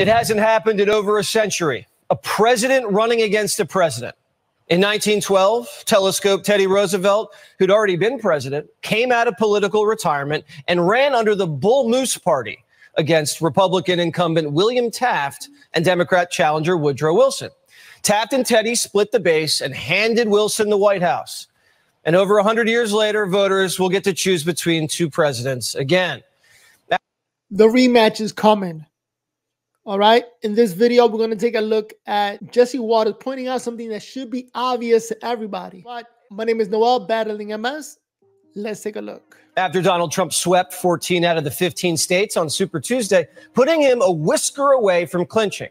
It hasn't happened in over a century. A president running against a president. In 1912, telescope Teddy Roosevelt, who'd already been president, came out of political retirement and ran under the Bull Moose Party against Republican incumbent William Taft and Democrat challenger Woodrow Wilson. Taft and Teddy split the base and handed Wilson the White House. And over 100 years later, voters will get to choose between two presidents again. The rematch is coming. All right. In this video, we're going to take a look at Jesse Watters pointing out something that should be obvious to everybody. But my name is Noel, battling MS. Let's take a look. After Donald Trump swept 14 out of the 15 states on Super Tuesday, putting him a whisker away from clinching.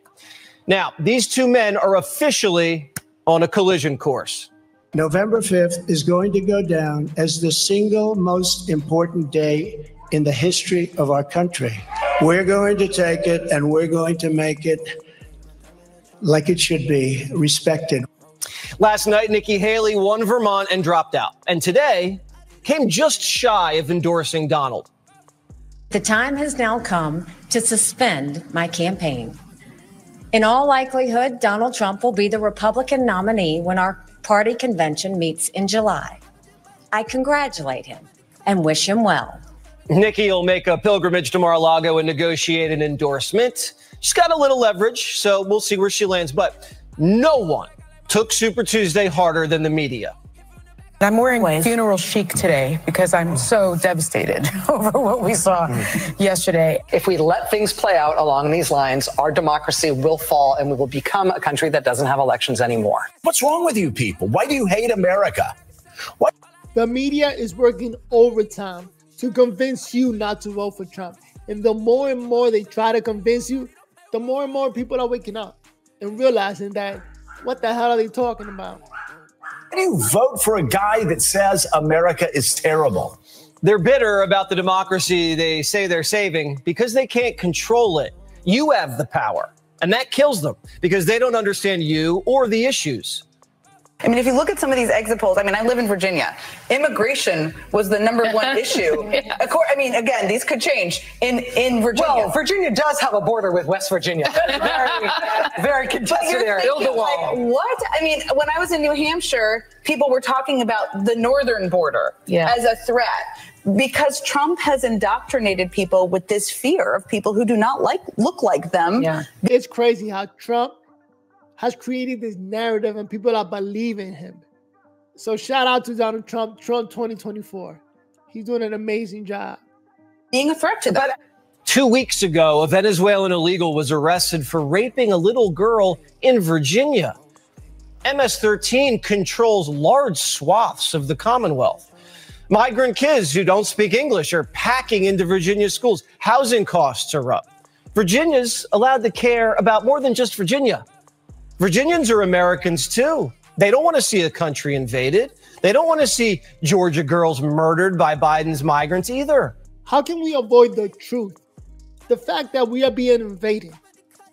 Now, these two men are officially on a collision course. November 5th is going to go down as the single most important day in the history of our country. We're going to take it and we're going to make it like it should be respected. Last night, Nikki Haley won Vermont and dropped out. And today came just shy of endorsing Donald. The time has now come to suspend my campaign. In all likelihood, Donald Trump will be the Republican nominee when our party convention meets in July. I congratulate him and wish him well. Nikki will make a pilgrimage to Mar-a-Lago and negotiate an endorsement. She's got a little leverage, so we'll see where she lands. But no one took Super Tuesday harder than the media. I'm wearing Ways. funeral chic today because I'm so devastated over what we saw mm. yesterday. If we let things play out along these lines, our democracy will fall and we will become a country that doesn't have elections anymore. What's wrong with you people? Why do you hate America? What? The media is working overtime to convince you not to vote for Trump. And the more and more they try to convince you, the more and more people are waking up and realizing that what the hell are they talking about? How do you vote for a guy that says America is terrible? They're bitter about the democracy they say they're saving because they can't control it. You have the power, and that kills them because they don't understand you or the issues. I mean, if you look at some of these exit polls, I mean, I live in Virginia. Immigration was the number one issue. yeah. I mean, again, these could change in in Virginia. Well, Virginia does have a border with West Virginia. very, very contested area. Build a wall. Like, what? I mean, when I was in New Hampshire, people were talking about the northern border yeah. as a threat because Trump has indoctrinated people with this fear of people who do not like look like them. Yeah. It's crazy how Trump has created this narrative and people are believing him. So shout out to Donald Trump, Trump 2024. He's doing an amazing job. Being a threat to them. Two weeks ago, a Venezuelan illegal was arrested for raping a little girl in Virginia. MS 13 controls large swaths of the Commonwealth. Migrant kids who don't speak English are packing into Virginia schools. Housing costs are up. Virginia's allowed to care about more than just Virginia. Virginians are Americans too. They don't want to see a country invaded. They don't want to see Georgia girls murdered by Biden's migrants either. How can we avoid the truth? The fact that we are being invaded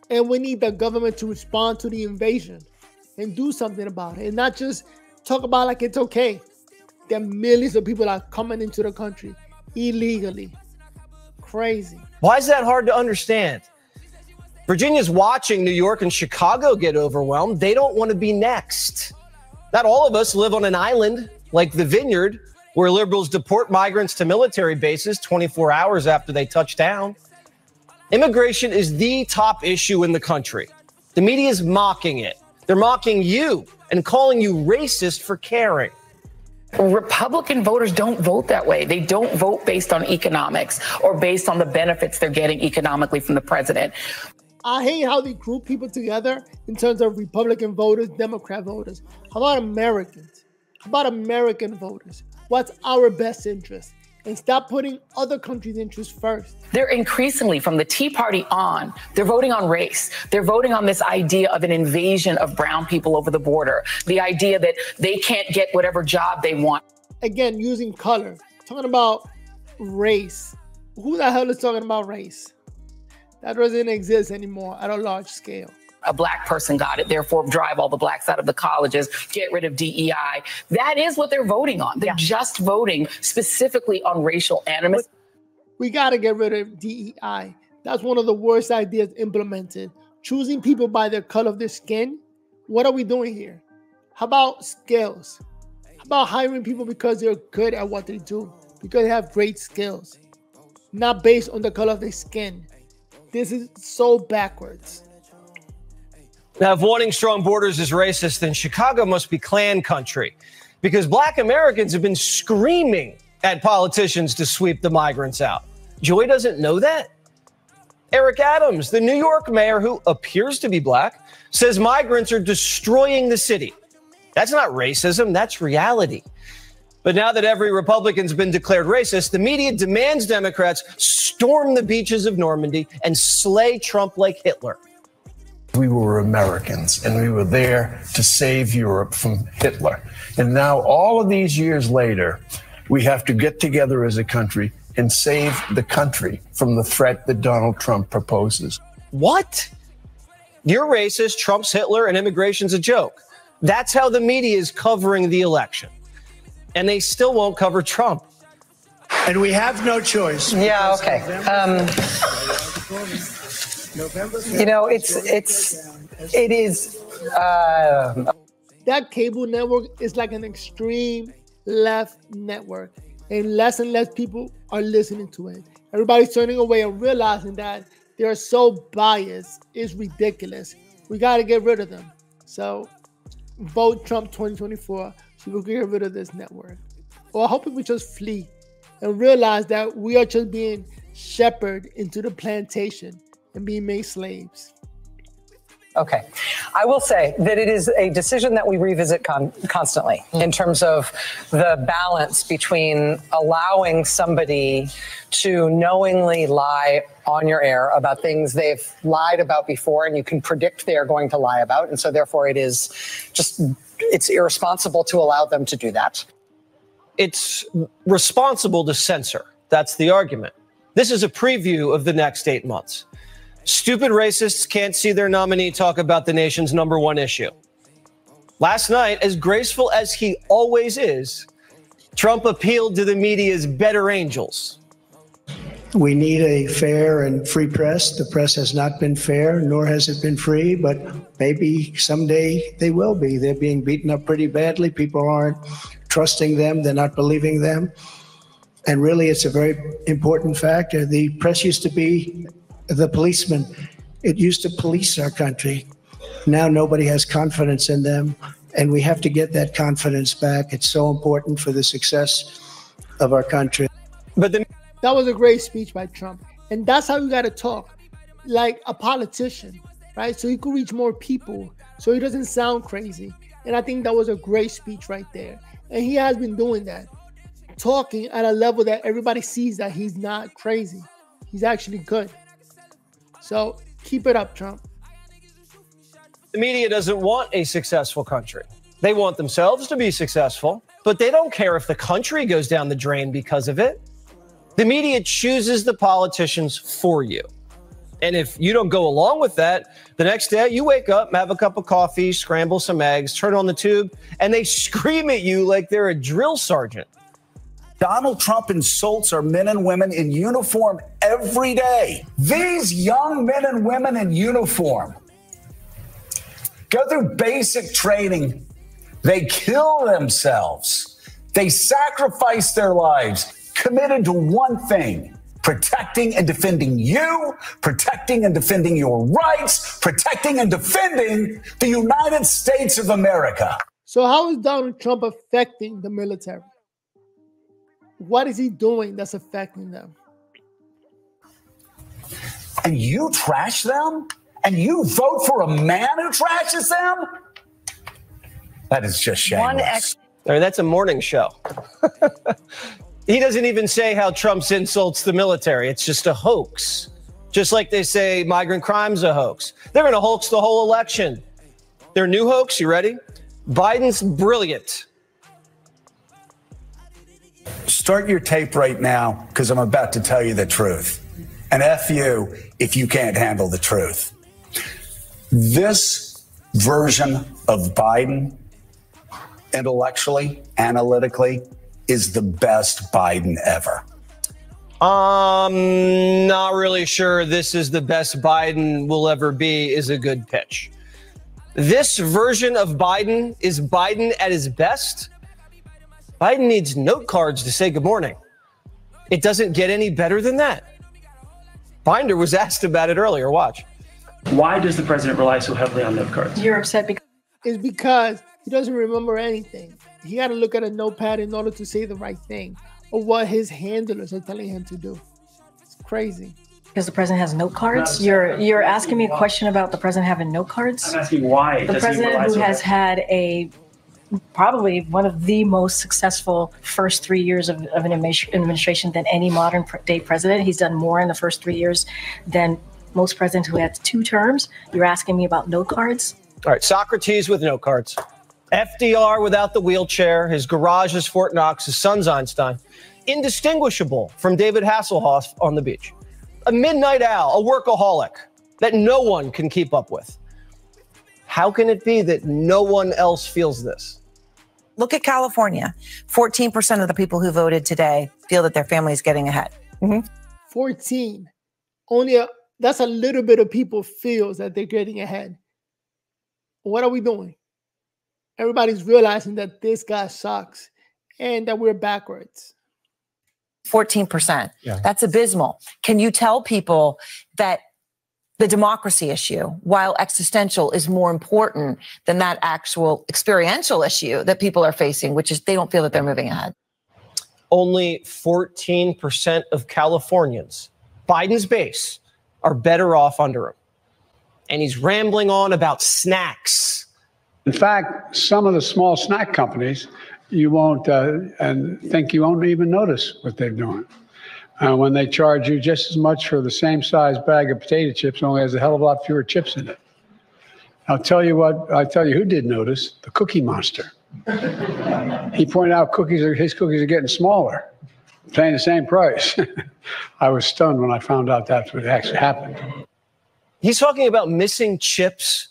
and we need the government to respond to the invasion and do something about it and not just talk about like it's okay that millions of people are coming into the country illegally. Crazy. Why is that hard to understand? Virginia's watching New York and Chicago get overwhelmed. They don't want to be next. Not all of us live on an island like the Vineyard, where liberals deport migrants to military bases 24 hours after they touch down. Immigration is the top issue in the country. The media is mocking it. They're mocking you and calling you racist for caring. Republican voters don't vote that way. They don't vote based on economics or based on the benefits they're getting economically from the president. I hate how they group people together in terms of Republican voters, Democrat voters. How about Americans? How about American voters? What's our best interest? And stop putting other countries' interests first. They're increasingly, from the Tea Party on, they're voting on race. They're voting on this idea of an invasion of brown people over the border, the idea that they can't get whatever job they want. Again, using color, talking about race. Who the hell is talking about race? That doesn't exist anymore at a large scale a black person got it, therefore drive all the blacks out of the colleges, get rid of DEI. That is what they're voting on. They're yeah. just voting specifically on racial animus. We got to get rid of DEI. That's one of the worst ideas implemented. Choosing people by the color of their skin. What are we doing here? How about skills? How about hiring people because they're good at what they do, because they have great skills, not based on the color of their skin? This is so backwards. Now, if wanting strong borders is racist, then Chicago must be Klan country because black Americans have been screaming at politicians to sweep the migrants out. Joy doesn't know that. Eric Adams, the New York mayor who appears to be black, says migrants are destroying the city. That's not racism, that's reality. But now that every Republican's been declared racist, the media demands Democrats storm the beaches of Normandy and slay Trump like Hitler. We were Americans and we were there to save Europe from Hitler. And now, all of these years later, we have to get together as a country and save the country from the threat that Donald Trump proposes. What? You're racist, Trump's Hitler, and immigration's a joke. That's how the media is covering the election. And they still won't cover Trump. And we have no choice. Yeah, okay. Um, you know, it's it's it is. Uh, that cable network is like an extreme left network, and less and less people are listening to it. Everybody's turning away and realizing that they are so biased. It's ridiculous. We got to get rid of them. So, vote Trump 2024 so we can get rid of this network. Or I hope we just flee and realize that we are just being shepherded into the plantation and being made slaves. Okay. I will say that it is a decision that we revisit con- constantly mm. in terms of the balance between allowing somebody to knowingly lie on your air about things they've lied about before and you can predict they are going to lie about. And so, therefore, it is just, it's irresponsible to allow them to do that. It's responsible to censor. That's the argument. This is a preview of the next eight months. Stupid racists can't see their nominee talk about the nation's number one issue. Last night, as graceful as he always is, Trump appealed to the media's better angels. We need a fair and free press. The press has not been fair, nor has it been free, but maybe someday they will be. They're being beaten up pretty badly. People aren't trusting them, they're not believing them. And really, it's a very important factor. Uh, the press used to be the policeman, It used to police our country. Now nobody has confidence in them, and we have to get that confidence back. It's so important for the success of our country. But then that was a great speech by Trump, and that's how you got to talk, like a politician, right? So he could reach more people, so he doesn't sound crazy. And I think that was a great speech right there. And he has been doing that, talking at a level that everybody sees that he's not crazy. He's actually good. So keep it up, Trump. The media doesn't want a successful country. They want themselves to be successful, but they don't care if the country goes down the drain because of it. The media chooses the politicians for you. And if you don't go along with that, the next day you wake up, have a cup of coffee, scramble some eggs, turn on the tube, and they scream at you like they're a drill sergeant. Donald Trump insults our men and women in uniform every day. These young men and women in uniform go through basic training. They kill themselves. They sacrifice their lives, committed to one thing protecting and defending you, protecting and defending your rights, protecting and defending the United States of America. So, how is Donald Trump affecting the military? What is he doing that's affecting them? And you trash them? And you vote for a man who trashes them? That is just shameless. Ex- I mean, that's a morning show. he doesn't even say how Trump's insults the military. It's just a hoax. Just like they say migrant crime's a hoax. They're going to hoax the whole election. Their new hoax, you ready? Biden's brilliant. Start your tape right now because I'm about to tell you the truth. And F you if you can't handle the truth. This version of Biden, intellectually, analytically, is the best Biden ever. Um, not really sure this is the best Biden will ever be is a good pitch. This version of Biden is Biden at his best. Biden needs note cards to say good morning. It doesn't get any better than that. Binder was asked about it earlier. Watch. Why does the president rely so heavily on note cards? You're upset because it's because he doesn't remember anything. He got to look at a notepad in order to say the right thing or what his handlers are telling him to do. It's crazy. Because the president has note cards. You're you're asking me a question about the president having note cards. I'm asking why. The does president who has heavily? had a probably one of the most successful first three years of, of an administration than any modern day president. He's done more in the first three years than most presidents who had two terms. You're asking me about note cards. All right, Socrates with note cards. FDR without the wheelchair. His garage is Fort Knox. His son's Einstein. Indistinguishable from David Hasselhoff on the beach. A midnight owl, a workaholic that no one can keep up with. How can it be that no one else feels this? Look at California. 14% of the people who voted today feel that their family is getting ahead. Mm-hmm. 14. Only a, that's a little bit of people feels that they're getting ahead. What are we doing? Everybody's realizing that this guy sucks and that we're backwards. 14%. Yeah. That's abysmal. Can you tell people that the democracy issue, while existential, is more important than that actual experiential issue that people are facing, which is they don't feel that they're moving ahead? Only 14% of Californians, Biden's base, are better off under him. And he's rambling on about snacks. In fact, some of the small snack companies, you won't uh, and think you won't even notice what they're doing. Uh, when they charge you just as much for the same size bag of potato chips, only has a hell of a lot fewer chips in it. I'll tell you what. I'll tell you who did notice: the Cookie Monster. he pointed out cookies are his cookies are getting smaller, paying the same price. I was stunned when I found out that's what actually happened. He's talking about missing chips,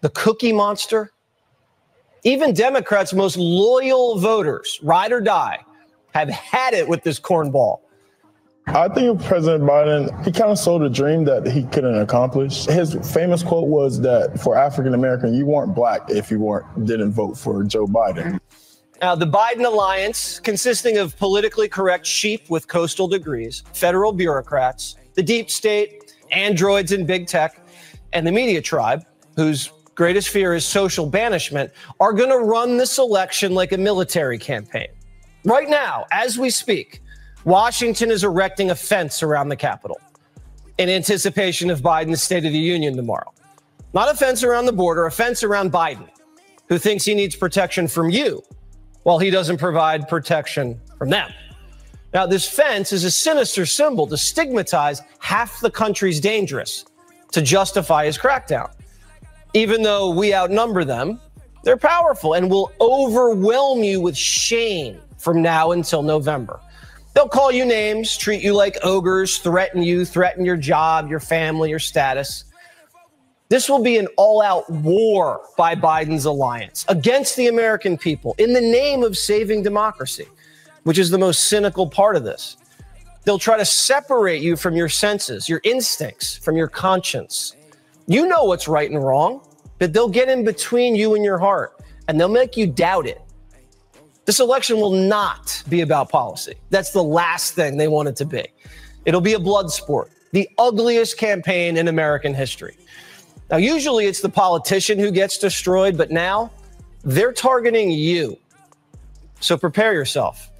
the cookie monster. Even Democrats' most loyal voters, ride or die, have had it with this cornball. I think President Biden, he kind of sold a dream that he couldn't accomplish. His famous quote was that for African American, you weren't black if you weren't didn't vote for Joe Biden. Now, the Biden alliance, consisting of politically correct sheep with coastal degrees, federal bureaucrats, the deep state, androids and big tech, and the media tribe, whose greatest fear is social banishment, are going to run this election like a military campaign. Right now, as we speak, Washington is erecting a fence around the Capitol in anticipation of Biden's State of the Union tomorrow. Not a fence around the border, a fence around Biden, who thinks he needs protection from you while he doesn't provide protection from them. Now, this fence is a sinister symbol to stigmatize half the country's dangerous to justify his crackdown. Even though we outnumber them, they're powerful and will overwhelm you with shame from now until November. They'll call you names, treat you like ogres, threaten you, threaten your job, your family, your status. This will be an all out war by Biden's alliance against the American people in the name of saving democracy, which is the most cynical part of this. They'll try to separate you from your senses, your instincts, from your conscience. You know what's right and wrong, but they'll get in between you and your heart and they'll make you doubt it. This election will not be about policy. That's the last thing they want it to be. It'll be a blood sport, the ugliest campaign in American history. Now, usually it's the politician who gets destroyed, but now they're targeting you. So prepare yourself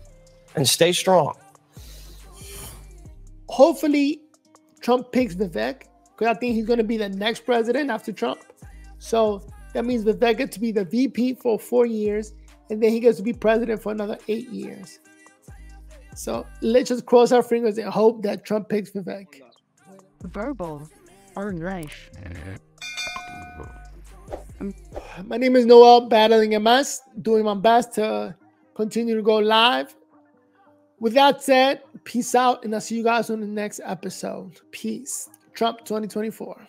and stay strong. Hopefully, Trump picks Vivek because I think he's going to be the next president after Trump. So that means Vivek gets to be the VP for four years, and then he gets to be president for another eight years. So let's just cross our fingers and hope that Trump picks Vivek. Verbal On Life. My name is Noel, battling MS, doing my best to continue to go live. With that said, peace out, and I'll see you guys on the next episode. Peace. Trump 2024.